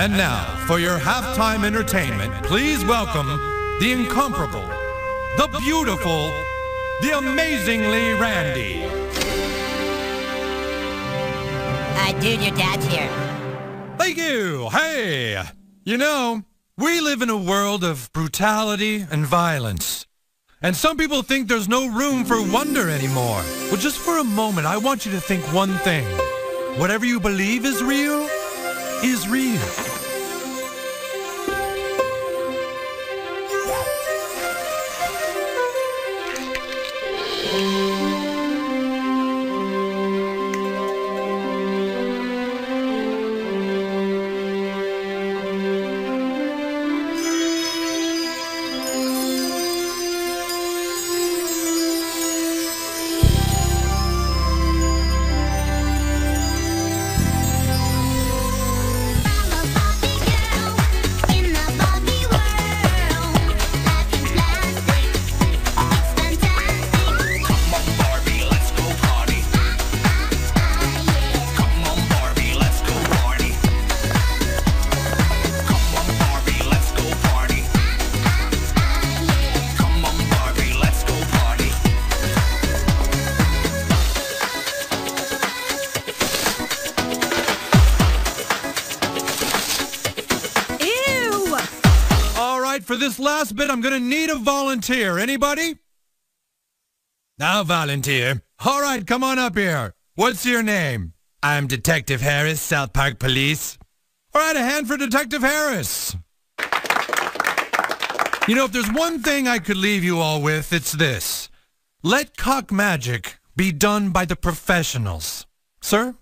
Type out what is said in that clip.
And now, for your halftime entertainment, please welcome the incomparable, the beautiful, the amazingly Randy. Uh, dude, your dad's here. Thank you. Hey, you know, we live in a world of brutality and violence. And some people think there's no room for wonder anymore. Well, just for a moment, I want you to think one thing. Whatever you believe is real, is real. Right, for this last bit, I'm going to need a volunteer. Anybody? Now volunteer. All right, come on up here. What's your name? I'm Detective Harris, South Park Police. All right, a hand for Detective Harris. You know, if there's one thing I could leave you all with, it's this. Let cock magic be done by the professionals. Sir?